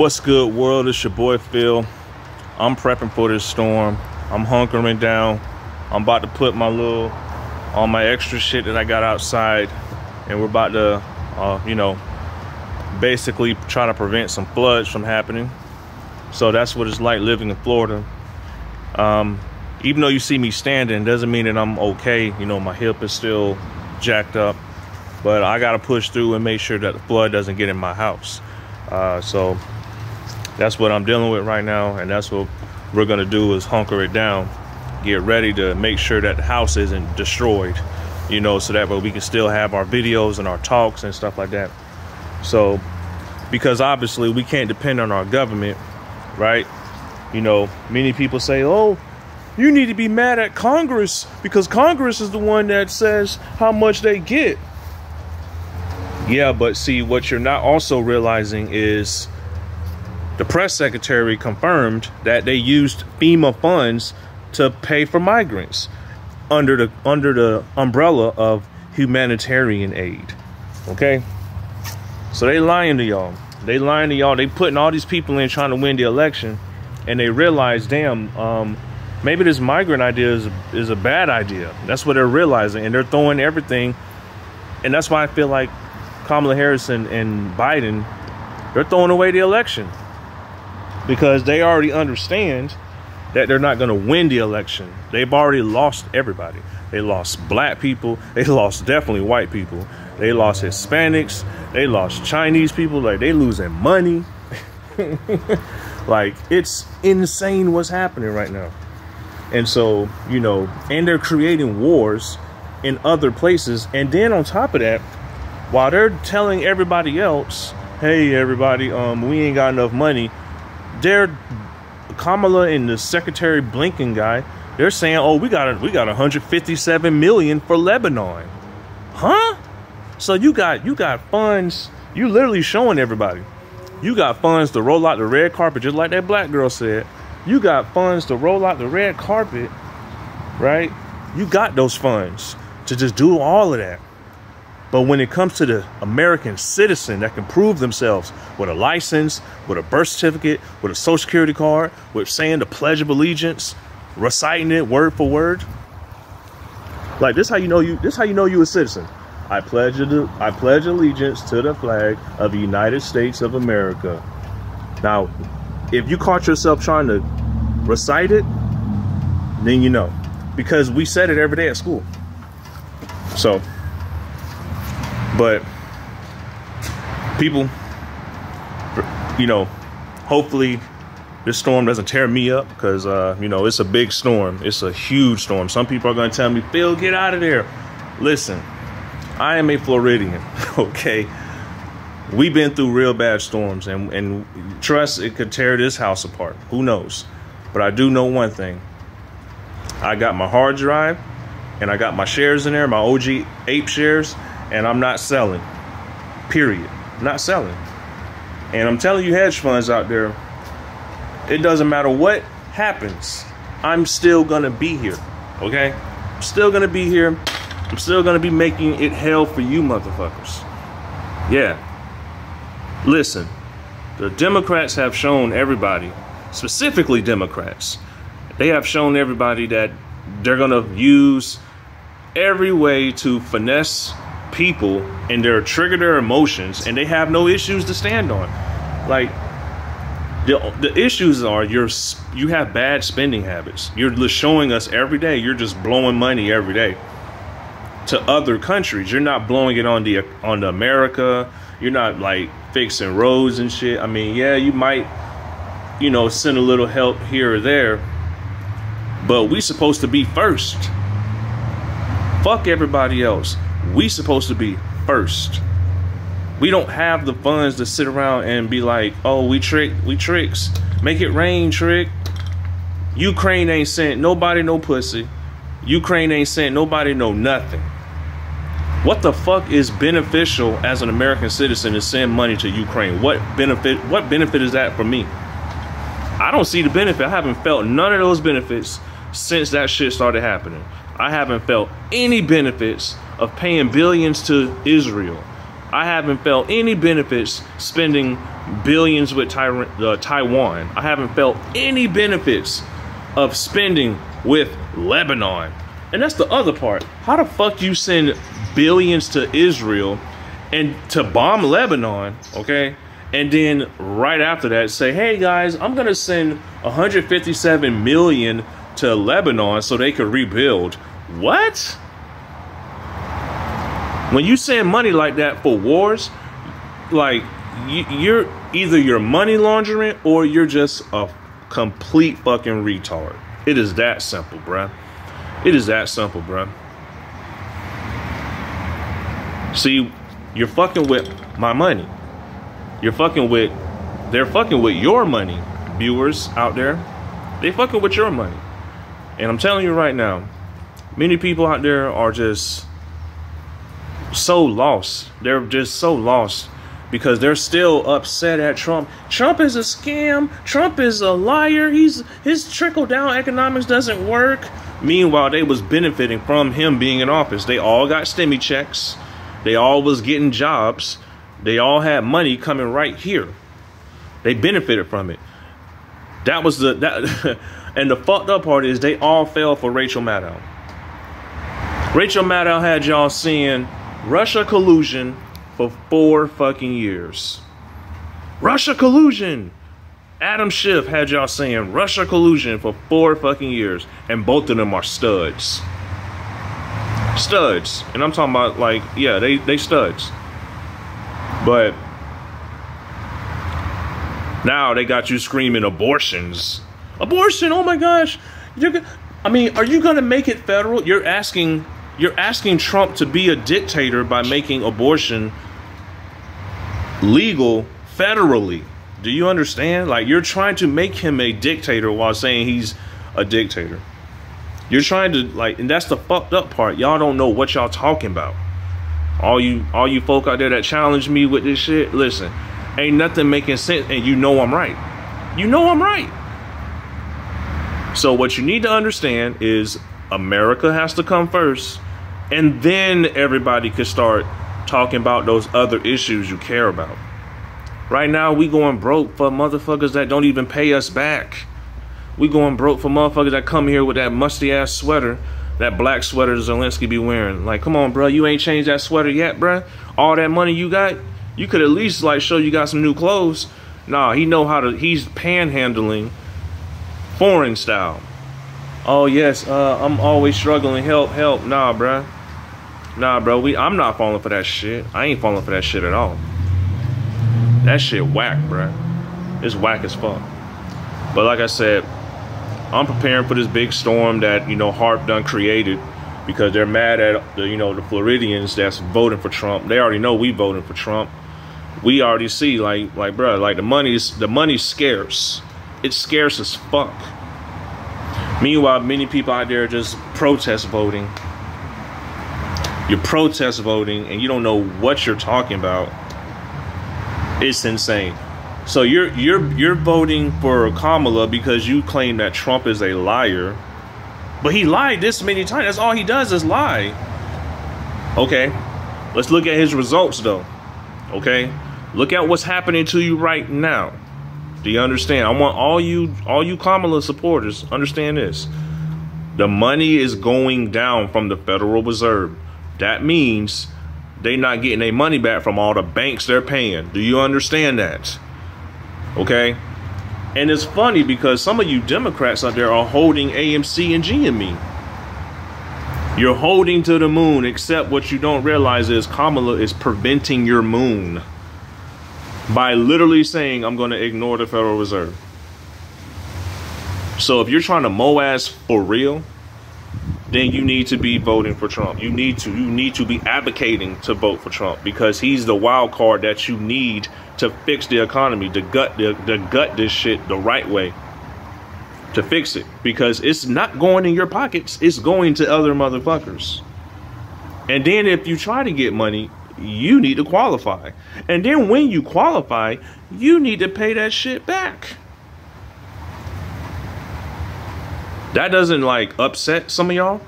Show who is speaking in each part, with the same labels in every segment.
Speaker 1: What's good, world? It's your boy Phil. I'm prepping for this storm. I'm hunkering down. I'm about to put my little, all my extra shit that I got outside, and we're about to, uh, you know, basically try to prevent some floods from happening. So that's what it's like living in Florida. Um, even though you see me standing, doesn't mean that I'm okay. You know, my hip is still jacked up, but I got to push through and make sure that the flood doesn't get in my house. Uh, so that's what I'm dealing with right now, and that's what we're gonna do is hunker it down, get ready to make sure that the house isn't destroyed, you know, so that way we can still have our videos and our talks and stuff like that. So, because obviously we can't depend on our government, right? You know, many people say, "Oh, you need to be mad at Congress because Congress is the one that says how much they get." Yeah, but see, what you're not also realizing is the press secretary confirmed that they used FEMA funds to pay for migrants under the under the umbrella of humanitarian aid. Okay? So they lying to y'all. They lying to y'all. They putting all these people in trying to win the election and they realize, damn, um, maybe this migrant idea is is a bad idea. That's what they're realizing and they're throwing everything and that's why I feel like Kamala Harris and, and Biden, they're throwing away the election because they already understand that they're not going to win the election. They've already lost everybody. They lost black people. They lost definitely white people. They lost Hispanics. They lost Chinese people. Like they losing money. like it's insane what's happening right now. And so, you know, and they're creating wars in other places. And then on top of that, while they're telling everybody else, hey, everybody, um, we ain't got enough money, they're Kamala and the Secretary Blinken guy, they're saying, "Oh, we got we got 157 million for Lebanon." Huh? So you got you got funds. You literally showing everybody. You got funds to roll out the red carpet just like that black girl said. You got funds to roll out the red carpet, right? You got those funds to just do all of that. But when it comes to the American citizen that can prove themselves with a license, with a birth certificate, with a social security card, with saying the Pledge of Allegiance, reciting it word for word, like this how you know you this how you know you a citizen. I pledge I pledge allegiance to the flag of the United States of America. Now, if you caught yourself trying to recite it, then you know, because we said it every day at school. So. But people, you know, hopefully this storm doesn't tear me up because, uh, you know, it's a big storm. It's a huge storm. Some people are going to tell me, Phil, get out of there. Listen, I am a Floridian, okay? We've been through real bad storms, and, and trust it could tear this house apart. Who knows? But I do know one thing. I got my hard drive, and I got my shares in there, my OG ape shares, and I'm not selling. Period. not selling. And I'm telling you, hedge funds out there, it doesn't matter what happens, I'm still gonna be here. Okay? I'm still gonna be here. I'm still gonna be making it hell for you motherfuckers. Yeah. Listen, the Democrats have shown everybody, specifically Democrats, they have shown everybody that they're gonna use every way to finesse people and they're trigger their emotions and they have no issues to stand on. Like the the issues are you're you have bad spending habits. You're just showing us every day you're just blowing money every day to other countries. You're not blowing it on the on the America. You're not like fixing roads and shit. I mean, yeah, you might you know send a little help here or there, but we supposed to be first. Fuck everybody else we supposed to be first. We don't have the funds to sit around and be like, oh, we trick, we tricks. Make it rain, trick. Ukraine ain't sent nobody no pussy. Ukraine ain't sent nobody no nothing. What the fuck is beneficial as an American citizen to send money to Ukraine? What benefit what benefit is that for me? I don't see the benefit. I haven't felt none of those benefits since that shit started happening. I haven't felt any benefits of paying billions to Israel. I haven't felt any benefits spending billions with uh, Taiwan. I haven't felt any benefits of spending with Lebanon. And that's the other part. How the fuck you send billions to Israel and to bomb Lebanon, okay? And then right after that say, "Hey guys, I'm to send 157 million to Lebanon so they could rebuild." What? When you send money like that for wars, like you're either you're money laundering or you're just a complete fucking retard. It is that simple, bruh. It is that simple, bruh. See, you're fucking with my money. You're fucking with, they're fucking with your money, viewers out there. They fucking with your money. And I'm telling you right now, many people out there are just so lost. They're just so lost because they're still upset at Trump. Trump is a scam. Trump is a liar. He's his trickle down economics doesn't work. Meanwhile, they was benefiting from him being in office. They all got stimmy checks. They all was getting jobs. They all had money coming right here. They benefited from it. That was the that and the fucked up part is they all fell for Rachel Maddow. Rachel Maddow had y'all seeing Russia collusion for four fucking years. Russia collusion. Adam Schiff had y'all saying Russia collusion for four fucking years, and both of them are studs. Studs, and I'm talking about like, yeah, they they studs. But now they got you screaming abortions, abortion. Oh my gosh, you're. I mean, are you gonna make it federal? You're asking you're asking Trump to be a dictator by making abortion legal federally. Do you understand? Like you're trying to make him a dictator while saying he's a dictator. You're trying to like and that's the fucked up part. Y'all don't know what y'all talking about. All you all you folk out there that challenge me with this shit, listen, ain't nothing making sense and you know I'm right. You know I'm right. So what you need to understand is America has to come first and then everybody could start talking about those other issues you care about. Right now, we going broke for motherfuckers that don't even pay us back. We going broke for motherfuckers that come here with that musty ass sweater, that black sweater Zelensky be wearing. Like, come on, bro, you ain't changed that sweater yet, bro. All that money you got, you could at least like show you got some new clothes. Nah, he know how to. He's panhandling, foreign style. Oh yes, uh, I'm always struggling. Help, help. Nah, bruh. Nah, bro, we I'm not falling for that shit. I ain't falling for that shit at all. That shit whack, bro. It's whack as fuck. But like I said, I'm preparing for this big storm that you know HAARP done created because they're mad at the you know the Floridians that's voting for Trump. They already know we voting for Trump. We already see like like bro, like the money's the money's scarce. It's scarce as fuck. Meanwhile, many people out there just protest voting you're protest voting and you don't know what you're talking about. It's insane. So you're you're you're voting for Kamala because you claim that Trump is a liar. But he lied this many times. That's all he does is lie. Okay. Let's look at his results though. Okay? Look at what's happening to you right now. Do you understand? I want all you all you Kamala supporters understand this. The money is going down from the Federal Reserve. That means they're not getting their money back from all the banks they're paying. Do you understand that? Okay? And it's funny because some of you Democrats out there are holding AMC and GME. You're holding to the moon, except what you don't realize is Kamala is preventing your moon by literally saying, I'm going to ignore the Federal Reserve. So if you're trying to MOASS for real, then you need to be voting for Trump. You need to you need to be advocating to vote for Trump because he's the wild card that you need to fix the economy, to gut the, the gut this shit the right way. To fix it. Because it's not going in your pockets, it's going to other motherfuckers. And then if you try to get money, you need to qualify. And then when you qualify, you need to pay that shit back. That doesn't like upset some of y'all.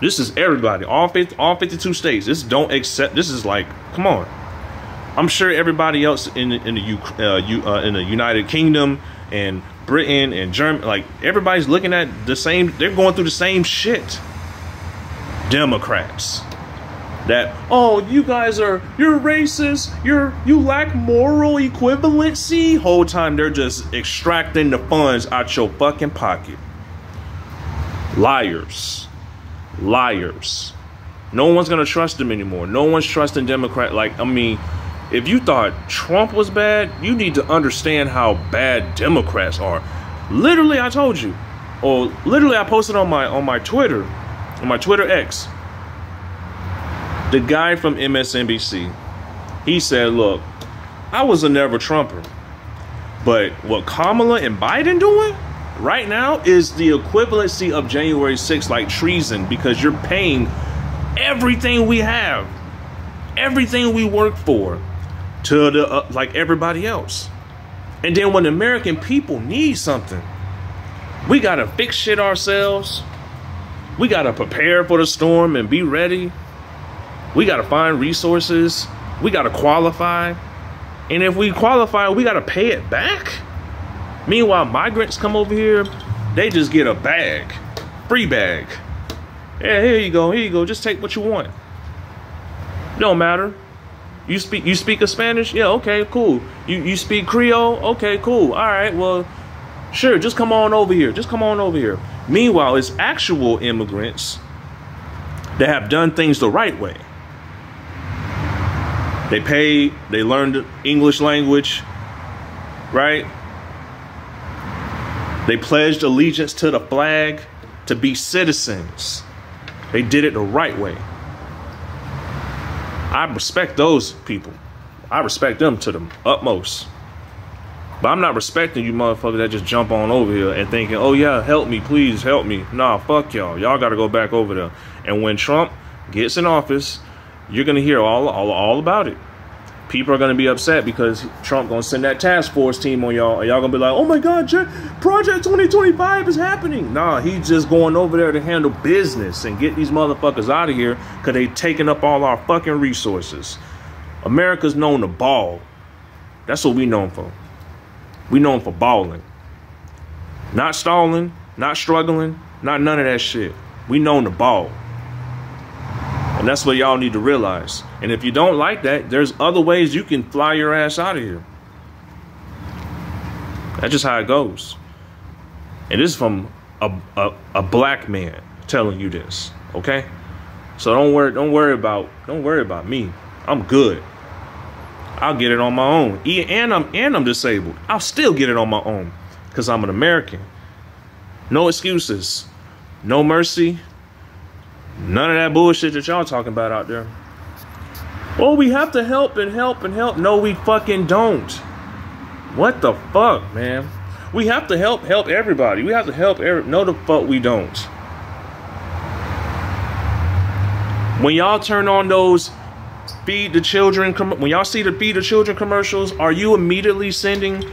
Speaker 1: This is everybody, all 50, all 52 states. This don't accept. This is like, come on. I'm sure everybody else in in the uh, U, uh, in the United Kingdom and Britain and Germany, like everybody's looking at the same. They're going through the same shit. Democrats. That oh, you guys are you're racist. You're you lack moral equivalency. Whole time they're just extracting the funds out your fucking pocket. Liars. Liars. No one's gonna trust them anymore. No one's trusting Democrat. Like I mean if you thought Trump was bad, you need to understand how bad Democrats are. Literally, I told you. Or literally I posted on my on my Twitter, on my Twitter X. The guy from MSNBC, he said, look, I was a never Trumper. But what Kamala and Biden doing right now is the equivalency of January 6th, like treason, because you're paying everything we have, everything we work for, to the uh, like everybody else. And then when American people need something, we gotta fix shit ourselves. We gotta prepare for the storm and be ready. We gotta find resources. We gotta qualify. And if we qualify, we gotta pay it back. Meanwhile, migrants come over here, they just get a bag, free bag. Yeah, here you go, here you go. Just take what you want. Don't matter. You speak you speak a Spanish? Yeah, okay, cool. You you speak Creole? Okay, cool. All right, well, sure, just come on over here. Just come on over here. Meanwhile, it's actual immigrants that have done things the right way. They paid, they learned English language, right? They pledged allegiance to the flag to be citizens. They did it the right way. I respect those people. I respect them to the utmost. But I'm not respecting you motherfuckers that just jump on over here and thinking, oh yeah, help me, please help me. Nah, fuck y'all. Y'all gotta go back over there. And when Trump gets in office, you're gonna hear all all, all about it people are going to be upset because Trump going to send that task force team on y'all. And y'all going to be like, oh my God, Project 2025 is happening. Nah, he's just going over there to handle business and get these motherfuckers out of here because they taking up all our fucking resources. America's known to ball. That's what we known for. We known for balling. Not stalling, not struggling, not none of that shit. We known to ball. And that's what y'all need to realize. And if you don't like that, there's other ways you can fly your ass out of here. That's just how it goes. And this is from a, a, a black man telling you this, okay? So don't worry, don't worry about don't worry about me. I'm good. I'll get it on my own. And I'm and I'm disabled. I'll still get it on my own because I'm an American. No excuses. No mercy, None of that bullshit that y'all talking about out there. Oh, we have to help and help and help. No, we fucking don't. What the fuck, man? We have to help help everybody. We have to help every no the fuck we don't. When y'all turn on those feed the children when y'all see the feed the children commercials, are you immediately sending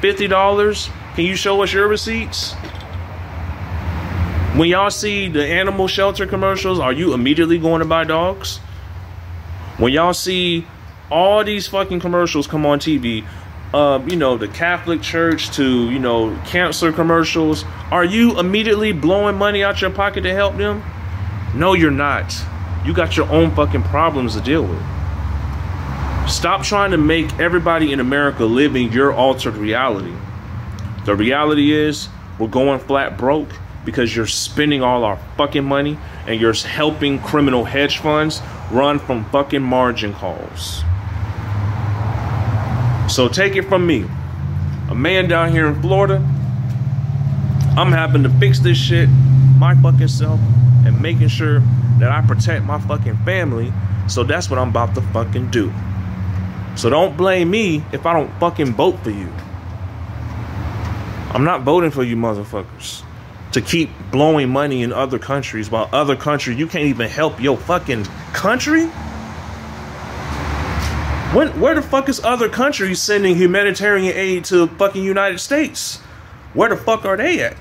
Speaker 1: $50? Can you show us your receipts? When y'all see the animal shelter commercials, are you immediately going to buy dogs? When y'all see all these fucking commercials come on TV, uh, you know, the Catholic Church to, you know, cancer commercials, are you immediately blowing money out your pocket to help them? No, you're not. You got your own fucking problems to deal with. Stop trying to make everybody in America live in your altered reality. The reality is, we're going flat broke because you're spending all our fucking money and you're helping criminal hedge funds run from fucking margin calls. So take it from me, a man down here in Florida. I'm having to fix this shit my fucking self and making sure that I protect my fucking family. So that's what I'm about to fucking do. So don't blame me if I don't fucking vote for you. I'm not voting for you motherfuckers to keep blowing money in other countries while other countries you can't even help your fucking country? When, where the fuck is other countries sending humanitarian aid to fucking United States? Where the fuck are they at?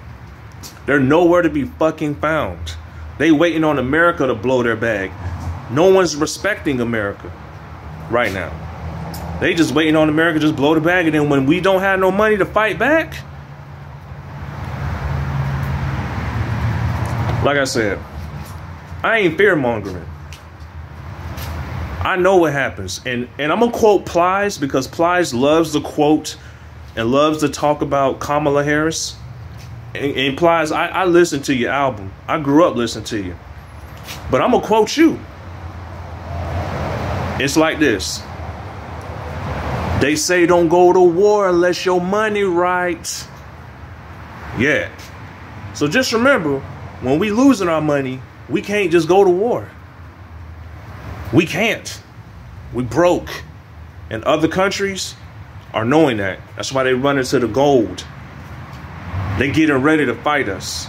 Speaker 1: They're nowhere to be fucking found. They waiting on America to blow their bag. No one's respecting America right now. They just waiting on America just blow the bag, and then when we don't have no money to fight back, like I said, I ain't fear mongering. I know what happens, and and I'm gonna quote Plies because Plies loves to quote and loves to talk about Kamala Harris. And, and Plies, I, I listened to your album. I grew up listening to you, but I'm gonna quote you. It's like this. They say don't go to war unless your money right. Yeah. So just remember, when we losing our money, we can't just go to war. We can't. We broke. And other countries are knowing that. That's why they run into the gold. They getting ready to fight us.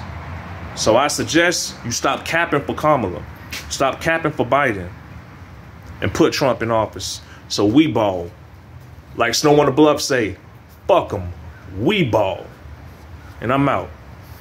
Speaker 1: So I suggest you stop capping for Kamala. Stop capping for Biden. And put Trump in office. So we ball. Like Snow on the Bluff say, fuck them. We ball. And I'm out.